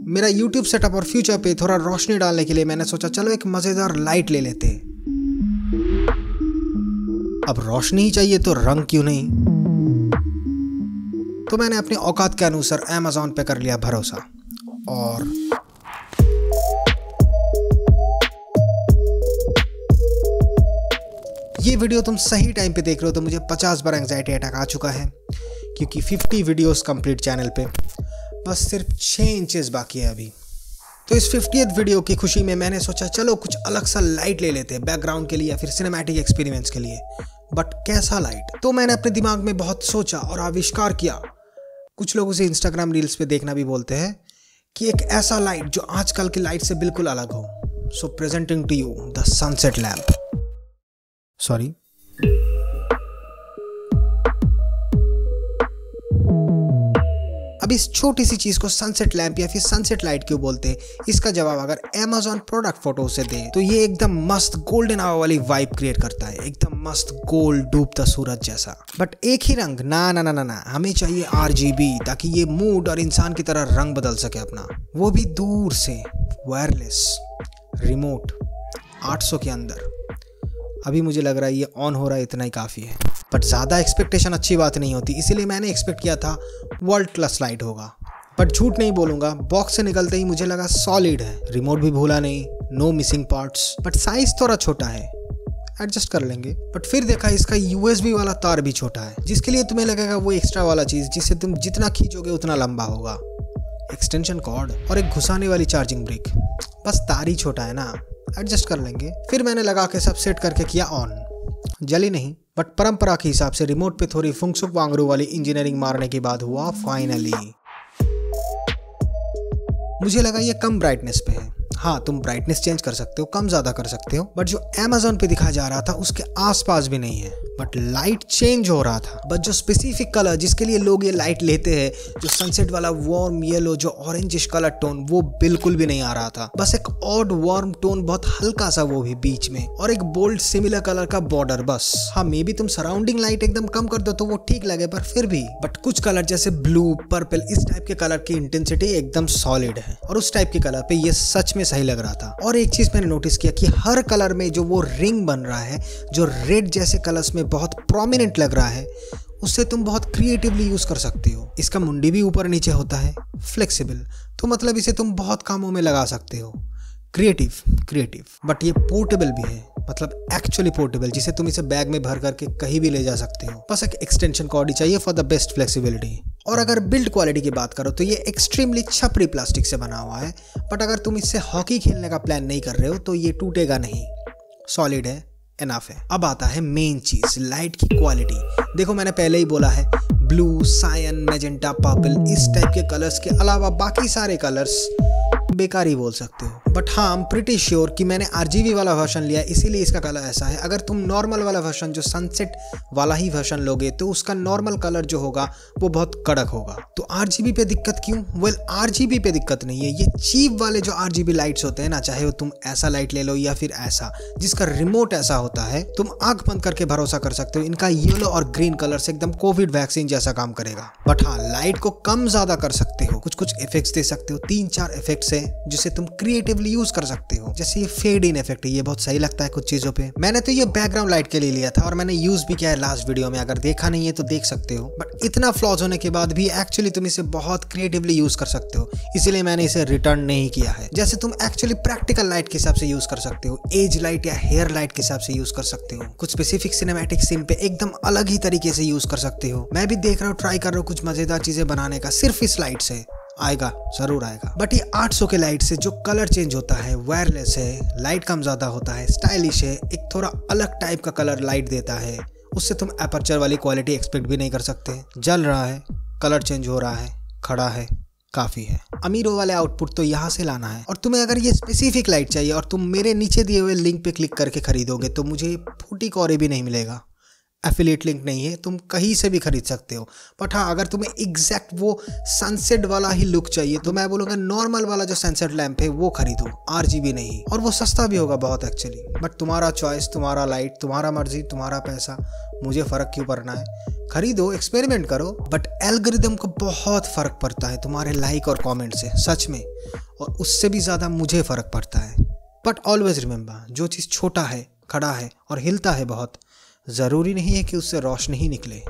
मेरा YouTube setup और future पे थोड़ा रोशनी डालने के लिए मैंने सोचा, चलो एक मज़ेदार लाइट ले लेते। अब रोशनी ही चाहिए तो रंग क्यों नहीं? तो मैंने अपनी औकात के अनुसार अमेजोन पे कर लिया भरोसा। और ये वीडियो तुम सही टाइम पे देख रहे हो तो मुझे 50 बार एंजाइटी अटैक आ चुका है, क्योंकि 50 वीडियोस कंप्लीट चैनल पे। बस सिर्फ़ छः इंचेस बाकी है अभी। तो इस फिफ्टी वीडियो की खुशी में मैंने सोचा, चलो कुछ अलग सा लाइट ले लेते हैं बैकग्राउंड के लिए या फिर सिनेमैटिक एक्सपीरियंस के लिए। बट कैसा लाइट तो मैंने अपने दिमाग में बहुत सोचा और आविष्कार किया। कुछ लोग उसे इंस्टाग्राम रील्स पे देखना भी बोलते हैं कि एक ऐसा लाइट जो आजकल की लाइट से बिल्कुल अलग हो। So presenting to you the sunset lamp sorry अब इस छोटी सी चीज़ को सनसेट लैंप या फिर सनसेट लाइट क्यों बोलते हैं? इसका जवाब अगर Amazon प्रोडक्ट फ़ोटो से दे तो ये एकदम मस्त गोल्डन आवा वाली वाइब क्रिएट करता है। एकदम मस्त गोल्ड डूबता सूरज जैसा। बट एक ही रंग, ना ना ना ना ना, हमें चाहिए आरजीबी ताकि ये मूड और इंसान की तरह रंग बदल सके अपना। वो भी दूर से वायरलेस रिमोट 800 के अंदर। अभी मुझे लग रहा है ये ऑन हो रहा है, इतना ही काफ़ी है। बट ज़्यादा एक्सपेक्टेशन अच्छी बात नहीं होती। इसीलिए मैंने एक्सपेक्ट किया था वर्ल्ड क्लास लाइट होगा। बट झूठ नहीं बोलूँगा बॉक्स से निकलते ही मुझे लगा सॉलिड है। रिमोट भी भूला नहीं no missing parts but size थोड़ा छोटा है। एडजस्ट कर लेंगे। बट फिर देखा इसका यूएसबी वाला तार भी छोटा है। जिसके लिए तुम्हें लगेगा वो एक्स्ट्रा वाला चीज़, जिससे तुम जितना खींचोगे उतना लंबा होगा। एक्सटेंशन कॉर्ड और एक घुसाने वाली चार्जिंग ब्रेक बस तार ही छोटा है ना। एडजस्ट कर लेंगे। फिर मैंने लगा के सब सेट करके किया ऑन जली नहीं। बट परंपरा के हिसाब से रिमोट पे थोड़ी फुंगसुक वांगरू वाली इंजीनियरिंग मारने के बाद हुआ फाइनली मुझे लगा ये कम ब्राइटनेस पे है। हाँ तुम ब्राइटनेस चेंज कर सकते हो, कम ज़्यादा कर सकते हो बट जो अमेजोन पे दिखा जा रहा था, उसके आसपास भी नहीं है। बट लाइट चेंज हो रहा था। बट जो स्पेसिफिक कलर जिसके लिए लोग ये लाइट लेते हैं, जो सनसेट वाला वार्म येलो जो ऑरेंजिश कलर टोन वो बिल्कुल भी नहीं आ रहा था। बस एक ऑड वार्म टोन बहुत हल्का सा वो भी बीच में। और एक बोल्ड सिमिलर कलर का बॉर्डर बस। हाँ मे भी तुम सराउंडिंग लाइट एकदम कम कर दो तो वो ठीक लगे, पर फिर भी। बट कुछ कलर जैसे ब्लू पर्पल इस टाइप के कलर की इंटेंसिटी एकदम सॉलिड है। और उस टाइप के कलर पे ये सच में सही लग रहा था। और एक चीज़ मैंने नोटिस किया कि हर कलर में जो वो रिंग बन रहा है, जो रेड जैसे कलर्स में बहुत प्रोमिनेंट लग रहा है, उससे तुम बहुत क्रिएटिवली यूज़ कर सकते हो। इसका मुंडी भी ऊपर नीचे होता है फ्लेक्सिबल तो मतलब इसे तुम बहुत कामों में लगा सकते हो। क्रिएटिव क्रिएटिव बट ये पोर्टेबल भी है मतलब एक्चुअली पोर्टेबल जिसे तुम इसे बैग में भर करके कहीं भी ले जा सकते हो। बस एक एक्सटेंशन कॉडी चाहिए फॉर द बेस्ट फ्लेक्सिबिलिटी और अगर बिल्ड क्वालिटी की बात करो तो ये एक्सट्रीमली छपरी प्लास्टिक से बना हुआ है बट अगर तुम इससे हॉकी खेलने का प्लान नहीं कर रहे हो तो ये टूटेगा नहीं। सॉलिड है। एनाफ है। अब आता है मेन चीज़ लाइट की क्वालिटी देखो मैंने पहले ही बोला है ब्लू साइन मेजेंटा पर्पल इस टाइप के कलर्स के अलावा बाकी सारे कलर्स बेकार ही बोल सकते हो। बट हाँ आई एम प्रिटी श्योर कि मैंने आर वाला वर्जन लिया, इसीलिए इसका कलर ऐसा है। अगर तुम नॉर्मल वाला वर्जन जो सनसेट वाला ही वर्जन लोगे तो उसका नॉर्मल कलर जो होगा, वो बहुत कड़क होगा। तो आर पे दिक्कत क्यों? वेल आर पे दिक्कत नहीं है। ये चीप वाले जो आर लाइट्स होते हैं ना, चाहे वो तुम ऐसा लाइट ले लो या फिर ऐसा, जिसका रिमोट ऐसा होता है, तुम आँख बंद करके भरोसा कर सकते हो। इनका येलो और ग्रीन कलर से एकदम कोविड वैक्सीन जैसा काम करेगा। बट हाँ लाइट को कम ज़्यादा कर सकते हो। कुछ कुछ इफेक्ट्स दे सकते हो। तीन चार इफेक्ट्स है, जिसे तुम क्रिएटिवली यूज़ कर सकते हो। जैसे ये फेड इन इफ़ेक्ट ये बहुत सही लगता है कुछ चीज़ों पे। मैंने तो ये बैकग्राउंड लाइट के लिए लिया था और मैंने यूज़ भी किया है लास्ट वीडियो में। अगर देखा नहीं है तो देख सकते हो। बट इतना फ्लॉज होने के बाद भी एक्चुअली तुम इसे बहुत क्रिएटिवली यूज़ कर सकते हो। इसीलिए मैंने इसे रिटर्न नहीं किया है। जैसे तुम एक्चुअली प्रैक्टिकल लाइट के हिसाब से यूज़ कर सकते हो। एज लाइट या हेयर लाइट के हिसाब से यूज़ कर सकते हो। कुछ स्पेसिफिक सिनेमेटिक सीन पे एकदम अलग ही तरीके से यूज़ कर सकते हो। मैं भी देख रहा हूँ ट्राई कर रहा हूँ कुछ मज़ेदार चीज़ें बनाने का। सिर्फ़ इस लाइट से। आएगा, ज़रूर आएगा। बट ये 800 के लाइट से जो कलर चेंज होता है वायरलेस है लाइट कम ज़्यादा होता है स्टाइलिश है, एक थोड़ा अलग टाइप का कलर लाइट देता है, उससे तुम अपर्चर वाली क्वालिटी एक्सपेक्ट भी नहीं कर सकते। जल रहा है कलर चेंज हो रहा है, खड़ा है, काफ़ी है। अमीरों वाले आउटपुट तो यहाँ से लाना है। और तुम्हें अगर ये स्पेसिफिक लाइट चाहिए और तुम मेरे नीचे दिए हुए लिंक पे क्लिक करके खरीदोगे तो मुझे फूटी कौरे भी नहीं मिलेगा। एफिलेट लिंक नहीं है, तुम कहीं से भी खरीद सकते हो। बट हाँ अगर तुम्हें एग्जैक्ट वो सनसेट वाला ही लुक चाहिए तो मैं बोलूँगा नॉर्मल वाला जो सनसेट लैंप है, वो खरीदो। आरजीबी नहीं। और वो सस्ता भी होगा बहुत एक्चुअली बट तुम्हारा चॉइस तुम्हारा लाइट तुम्हारा मर्ज़ी, तुम्हारा पैसा, मुझे फ़र्क क्यों पड़ना है? खरीदो एक्सपेरिमेंट करो बट एल्गोरिदम को बहुत फ़र्क पड़ता है तुम्हारे लाइक और कमेंट से, सच में। और उससे भी ज़्यादा मुझे फ़र्क पड़ता है। बट ऑलवेज रिमेंबर जो चीज़ छोटा है, खड़ा है और हिलता है बहुत ज़रूरी नहीं है कि उससे रोशनी ही निकले।